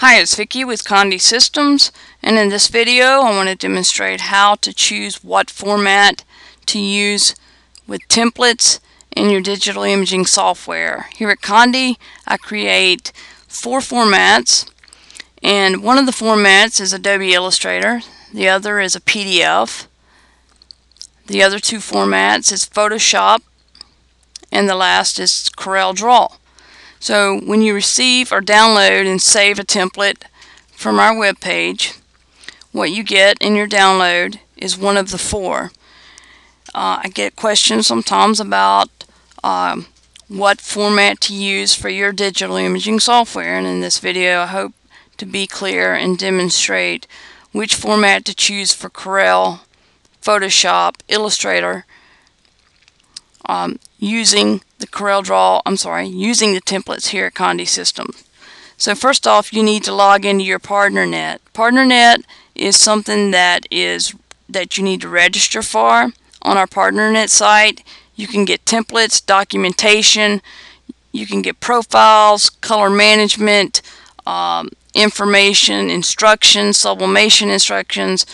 Hi, it's Vicky with Conde Systems and in this video I want to demonstrate how to choose what format to use with templates in your digital imaging software. Here at Conde I create four formats and one of the formats is Adobe Illustrator, the other is a PDF, the other two formats is Photoshop and the last is Corel Draw. So when you receive or download and save a template from our web page, what you get in your download is one of the four. Uh, I get questions sometimes about um, what format to use for your digital imaging software and in this video I hope to be clear and demonstrate which format to choose for Corel, Photoshop, Illustrator, um, using the Corel Draw, I'm sorry, using the templates here at Conde Systems. So first off, you need to log into your PartnerNet. PartnerNet is something that is that you need to register for on our PartnerNet site. You can get templates, documentation, you can get profiles, color management, um, information, instructions, sublimation instructions.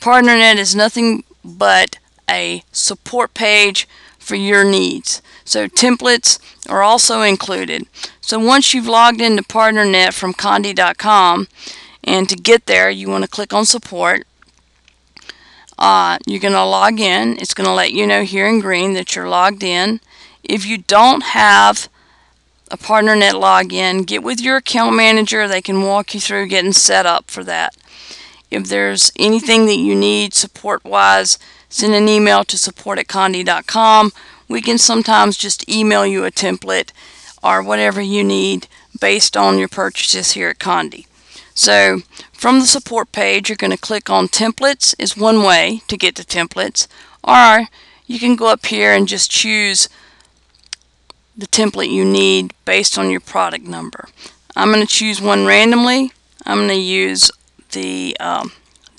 PartnerNet is nothing but a support page for your needs. So templates are also included. So once you've logged into PartnerNet from Conde.com and to get there you want to click on support. Uh, you're going to log in. It's going to let you know here in green that you're logged in. If you don't have a PartnerNet login, get with your account manager. They can walk you through getting set up for that. If there's anything that you need support-wise, send an email to support at conde.com. We can sometimes just email you a template or whatever you need based on your purchases here at Conde. So from the support page you're going to click on templates is one way to get to templates or you can go up here and just choose the template you need based on your product number. I'm going to choose one randomly. I'm going to use the um,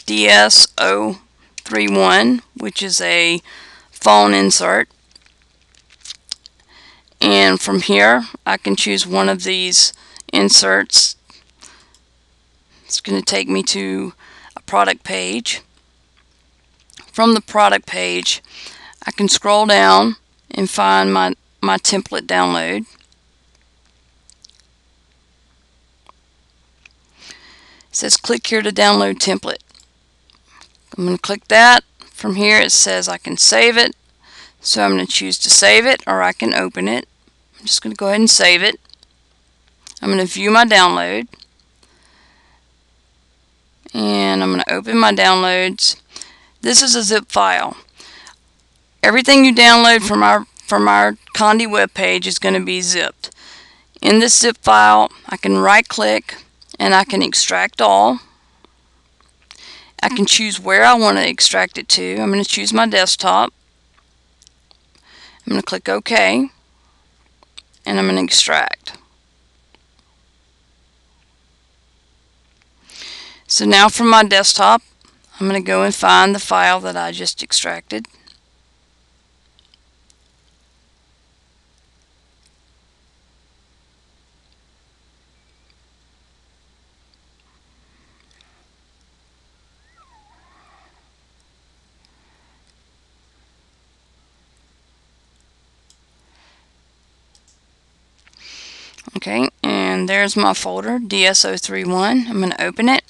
DSO 3.1 which is a phone insert. And from here I can choose one of these inserts. It's going to take me to a product page. From the product page I can scroll down and find my my template download. It says click here to download template. I'm going to click that. From here it says I can save it. So I'm going to choose to save it or I can open it. I'm just going to go ahead and save it. I'm going to view my download. And I'm going to open my downloads. This is a zip file. Everything you download from our from our Conde web page is going to be zipped. In this zip file, I can right click and I can extract all. I can choose where I want to extract it to. I'm going to choose my desktop. I'm going to click OK and I'm going to extract. So now from my desktop I'm going to go and find the file that I just extracted. Okay, and there's my folder, DSO31. I'm going to open it.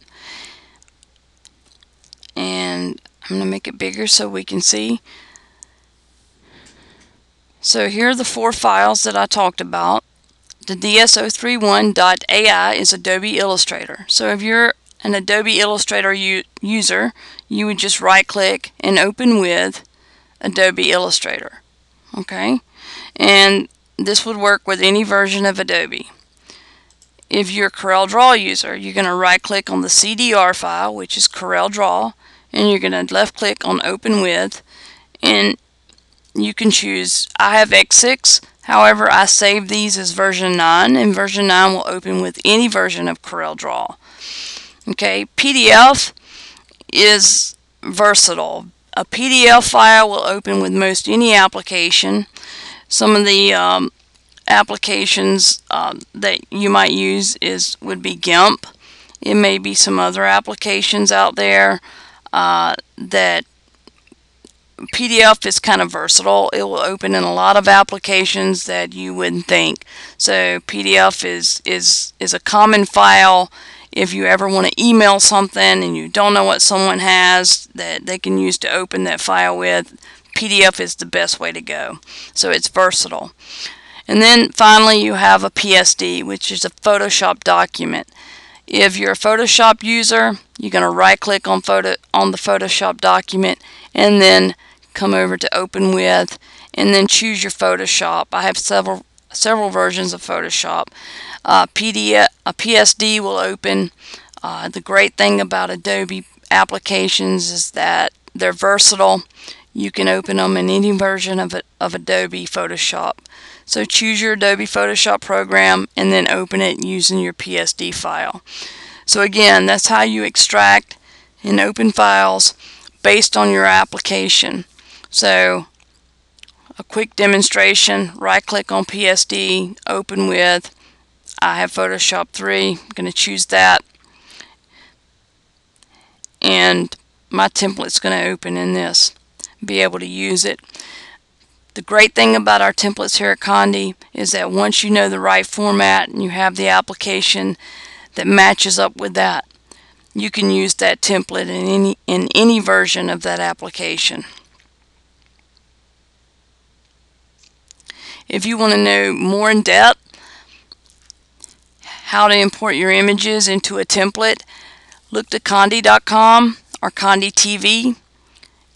And I'm going to make it bigger so we can see. So here are the four files that I talked about. The DSO31.ai is Adobe Illustrator. So if you're an Adobe Illustrator user, you would just right click and open with Adobe Illustrator. Okay, and this would work with any version of Adobe. If you're a Corel Draw user, you're going to right click on the CDR file, which is Corel Draw, and you're going to left click on Open With, and you can choose, I have X6, however I save these as version 9, and version 9 will open with any version of Corel Draw. Okay, PDF is versatile. A PDF file will open with most any application. Some of the um, applications uh, that you might use is would be GIMP. It may be some other applications out there uh, that PDF is kind of versatile. It will open in a lot of applications that you wouldn't think. So PDF is is is a common file if you ever want to email something and you don't know what someone has that they can use to open that file with. PDF is the best way to go. So it's versatile. And then finally you have a PSD, which is a Photoshop document. If you're a Photoshop user, you're going to right click on photo on the Photoshop document and then come over to open with and then choose your Photoshop. I have several several versions of Photoshop. Uh, a PSD will open. Uh, the great thing about Adobe applications is that they're versatile. You can open them in any version of, it, of Adobe Photoshop. So choose your Adobe Photoshop program and then open it using your PSD file. So again, that's how you extract and open files based on your application. So a quick demonstration, right click on PSD, open with, I have Photoshop 3, I'm going to choose that and my template's going to open in this, be able to use it. The great thing about our templates here at Conde is that once you know the right format and you have the application that matches up with that, you can use that template in any, in any version of that application. If you want to know more in depth how to import your images into a template, look to Conde.com or Conde TV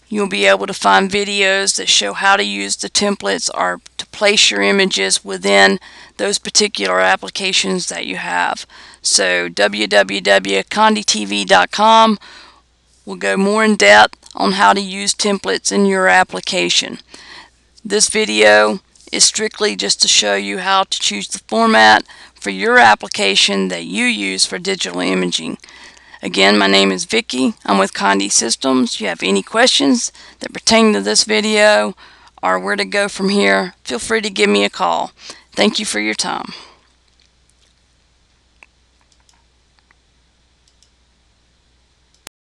You'll be able to find videos that show how to use the templates or to place your images within those particular applications that you have. So www.condetv.com will go more in depth on how to use templates in your application. This video is strictly just to show you how to choose the format for your application that you use for digital imaging. Again, my name is Vicky. I'm with Conde Systems. If you have any questions that pertain to this video or where to go from here, feel free to give me a call. Thank you for your time.